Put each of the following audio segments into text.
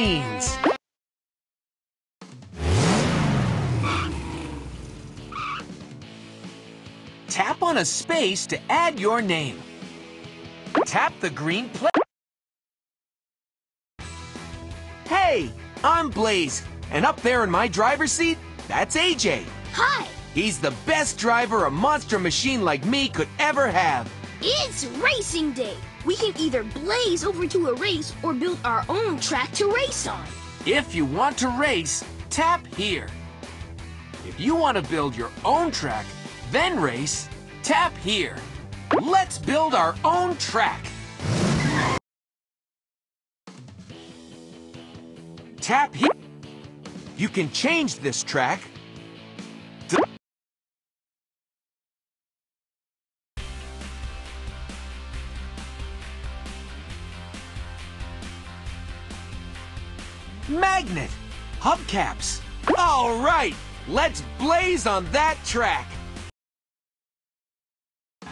Machines. Tap on a space to add your name. Tap the green play. Hey, I'm Blaze, and up there in my driver's seat, that's AJ. Hi, He's the best driver a monster machine like me could ever have. It's racing day. We can either blaze over to a race or build our own track to race on. If you want to race, tap here. If you want to build your own track, then race, tap here. Let's build our own track. Tap here. You can change this track. Magnet! Hubcaps! All right, let's blaze on that track!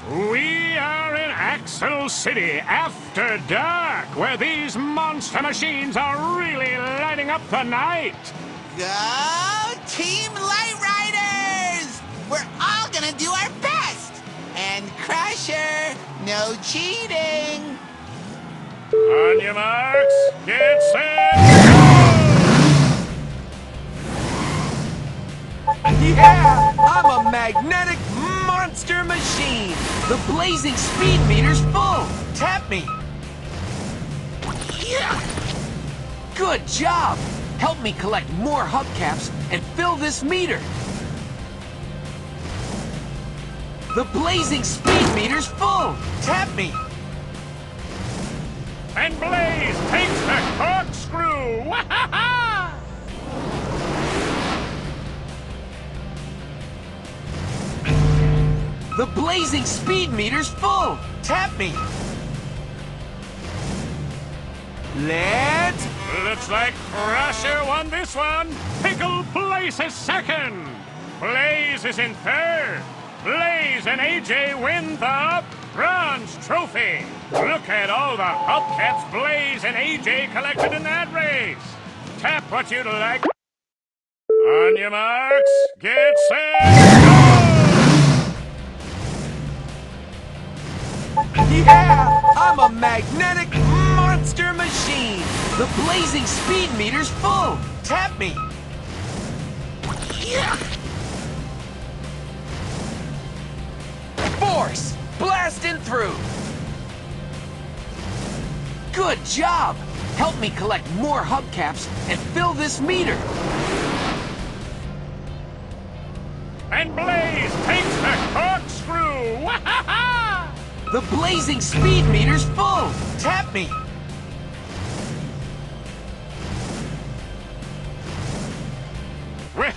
We are in Axle City after dark, where these monster machines are really lighting up the night. Go Team Light Riders! We're all gonna do our best! And Crusher, no cheating! On your marks, get set, Yeah! I'm a magnetic monster machine! The blazing speed meter's full! Tap me! Yeah! Good job! Help me collect more hubcaps and fill this meter! The blazing speed meter's full! Tap me! And Blaze takes the corkscrew! The blazing speed meter's full! Tap me! Let's... Looks like Crusher won this one. Pickle places second. Blaze is in third. Blaze and AJ win the bronze trophy. Look at all the hubcaps Blaze and AJ collected in that race. Tap what you'd like. On your marks, get set, Yeah! I'm a magnetic monster machine! The blazing speed meter's full! Tap me! Yeah! Force! Blasting through! Good job! Help me collect more hubcaps and fill this meter! And Blaze takes the corkscrew. The blazing speed meter's full! Tap me! Well,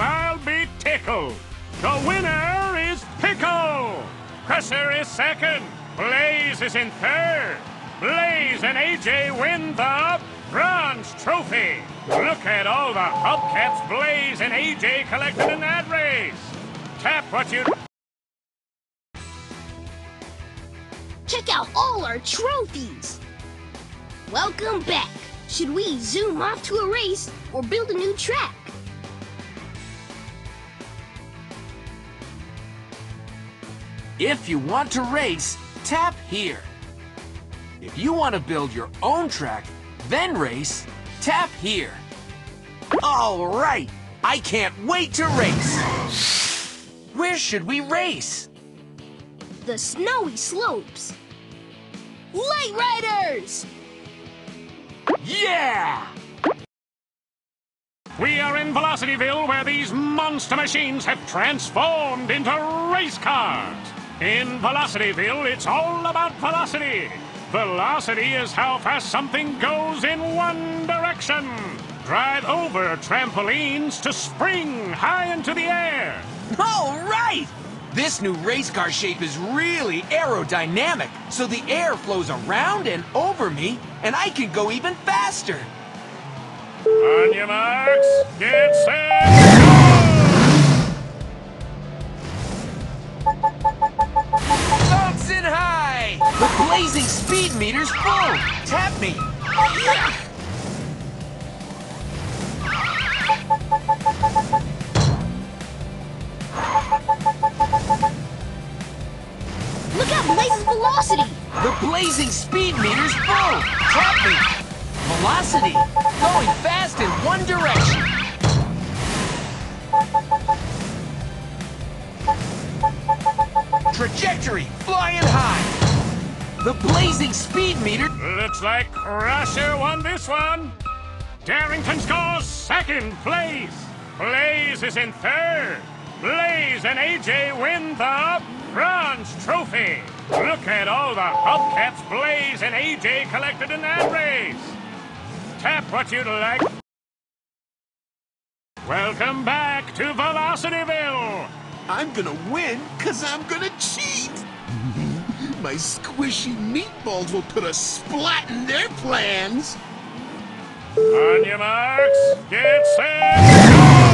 I'll be tickled. The winner is Pickle. Crusher is second. Blaze is in third. Blaze and AJ win the bronze trophy. Look at all the hubcaps Blaze and AJ collected in that race. Tap what you. Check out all our trophies. Welcome back. Should we zoom off to a race or build a new track? If you want to race, tap here. If you want to build your own track, then race, tap here. All right, I can't wait to race. Where should we race? The snowy slopes. Light Riders! Yeah! We are in Velocityville where these monster machines have transformed into race cars. In Velocityville, it's all about velocity. Velocity is how fast something goes in one direction. Drive over trampolines to spring high into the air. All right! This new race car shape is really aerodynamic, so the air flows around and over me, and I can go even faster. On your marks, get set, Bouncing high! The blazing speed meter's full! Tap me! Blazing speed meter's. Tap me. Velocity. Going fast in one direction. Trajectory. Flying high. The blazing speed meter. Looks like Crusher won this one. Darington scores second place. Blaze is in third. Blaze and AJ win the bronze trophy. Look at all the hubcaps Blaze and AJ collected in that race. Tap what you'd like. Welcome back to Velocityville. I'm gonna win because I'm gonna cheat. My squishy meatballs will put a splat in their plans. On your marks, get set, go!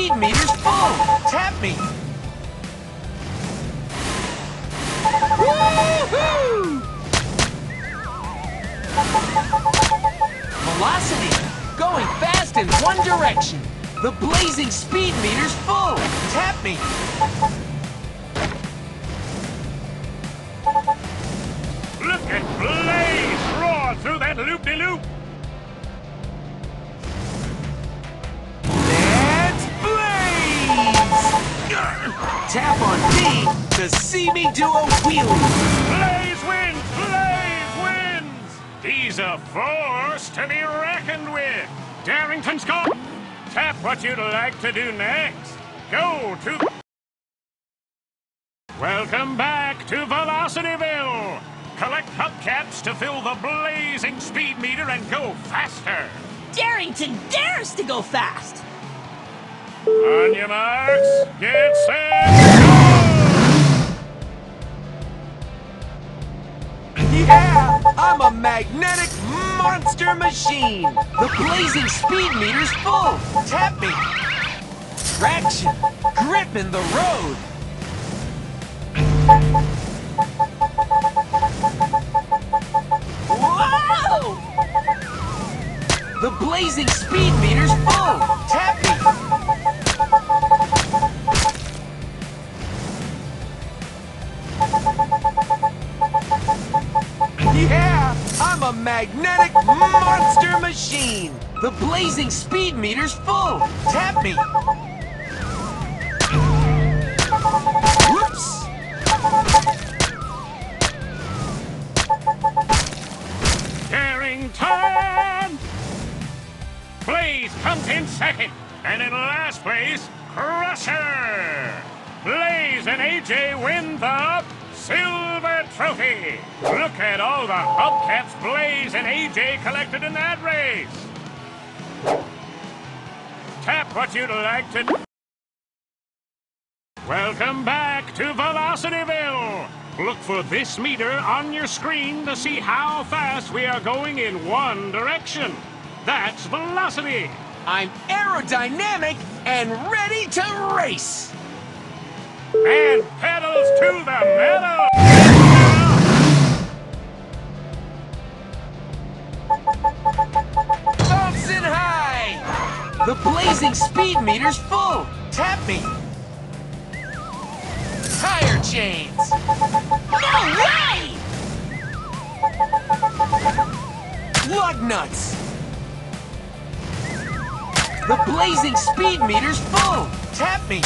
Speed meter's full. Tap me. Velocity. Going fast in one direction. The blazing speed meter's full. Tap me. Look at Blaze roar through that loop-de-loop. Let's Tap on B to see me do a wheelie. Blaze wins! Blaze wins! He's a force to be reckoned with. Darington Scott, tap what you'd like to do next. Go to. Welcome back to Velocityville. Collect hubcaps to fill the blazing speed meter and go faster. Darington dares to go fast. On your marks, get set, go! Yeah, I'm a magnetic monster machine. The blazing speed meter's full. Tap me. Traction. Grip in the road. Whoa! The blazing speed meter's full. Tap me. A magnetic monster machine. The blazing speed meter's full. Tap me. Whoops. Darington! Blaze comes in second, and in last place, Crusher! Blaze and AJ win the Silver Trophy! Look at all the hubcaps Blaze and AJ collected in that race! Tap what you'd like to... Welcome back to Velocityville! Look for this meter on your screen to see how fast we are going in one direction. That's velocity. I'm aerodynamic and ready to race. And pedals to the metal. Bouncing high! The blazing speed meter's full. Tap me. Tire chains. No way! Lug nuts. The blazing speed meter's full. Tap me.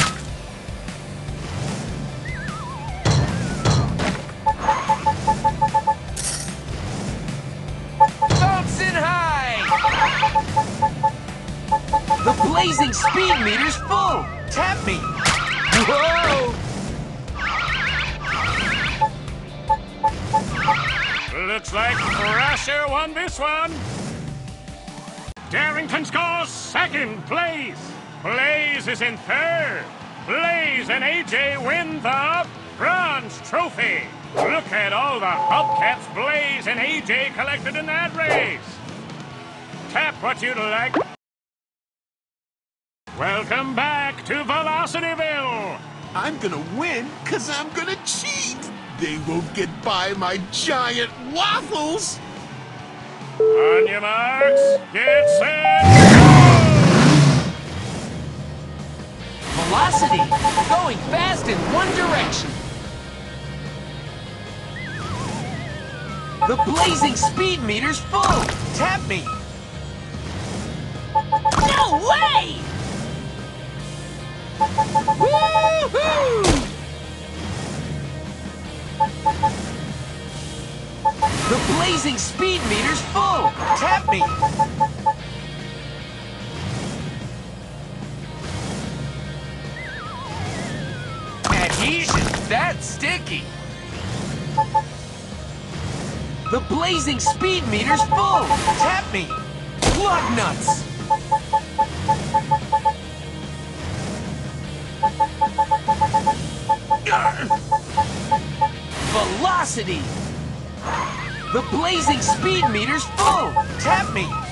Blazing speed meter's full. Tap me. Whoa! Looks like Crusher won this one. Darington scores second place. Blaze is in third. Blaze and AJ win the bronze trophy. Look at all the hubcaps Blaze and AJ collected in that race. Tap what you'd like. Welcome back to Velocityville. I'm gonna win because I'm gonna cheat. They won't get by my giant waffles! On your marks, get set, go! Velocity, going fast in one direction. The blazing speed meter's full. Tap me. No way! The blazing speed meter's full. Tap me. Adhesion, that's sticky. The blazing speed meter's full. Tap me. Lug nuts. Velocity. The blazing speed meter's full. Tap me.